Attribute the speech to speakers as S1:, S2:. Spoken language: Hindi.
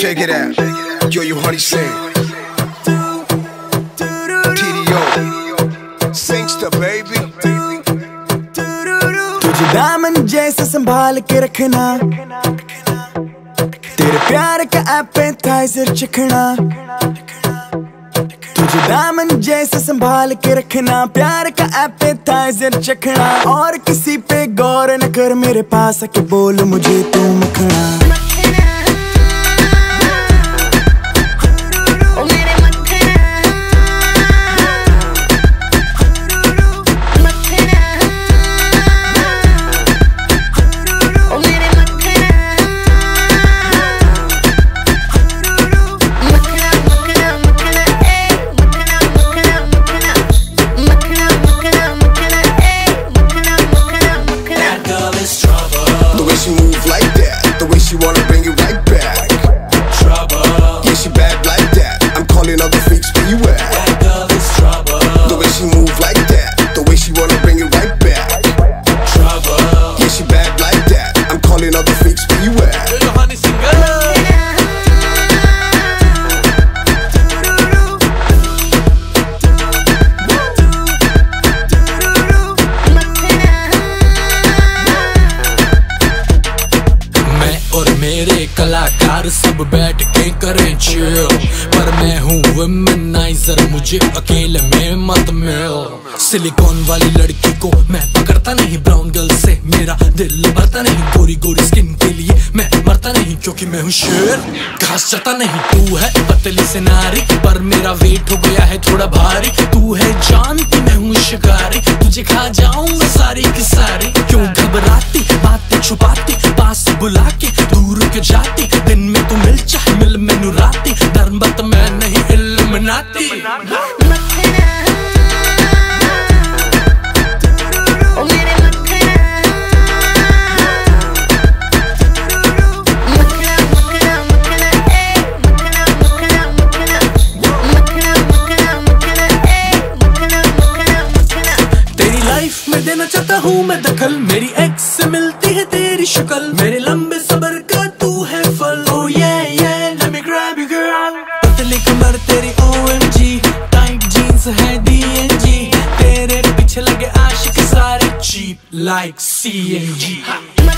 S1: Check it out. Yo, you honey sing. TDO. Singster, baby.
S2: तुझे दामन जैसे संभाल के रखना तेरे प्यार का एपेटाइजर चखना तुझे दामन जैसे संभाल के रखना प्यार का एपेटाइजर चखना और किसी पे गौर न कर मेरे पास आके बोल मुझे तू मखना
S1: she move like that The way she wanna bring it right back.
S3: Trouble.
S1: Yeah, she bad like that. I'm calling all the freaks where you at.
S3: That girl is trouble.
S1: The way she move like that. The way she wanna bring it right back.
S3: Trouble.
S1: Yeah, she bad like that. I'm calling all the freaks
S3: मेरे कलाकार सब बैठ के करें चिल पर मैं हूँ वुमेनाइजर मुझे अकेले में मत मिल। सिलिकॉन वाली लड़की को मैं पकड़ता नहीं ब्राउन गर्ल से मेरा दिल भरता नहीं। गोरी गोरी स्किन के लिए मैं मरता नहीं, क्योंकि मैं हूँ शेर। घास जाता नहीं, तू है पतली से नारी, पर मेरा वेट हो गया है थोड़ा भारी। तू है जानती मैं हूँ शिकारी, तुझे खा जाऊँगा सारी की सारी। क्यों घबराती इल्म नाती लाइफ में देना चाहता हूँ मैं दखल। मेरी एक्स से मिलती है तेरी शक्ल। मेरे लंबे है DNG तेरे पीछे लगे आशिक सारे cheap like CNG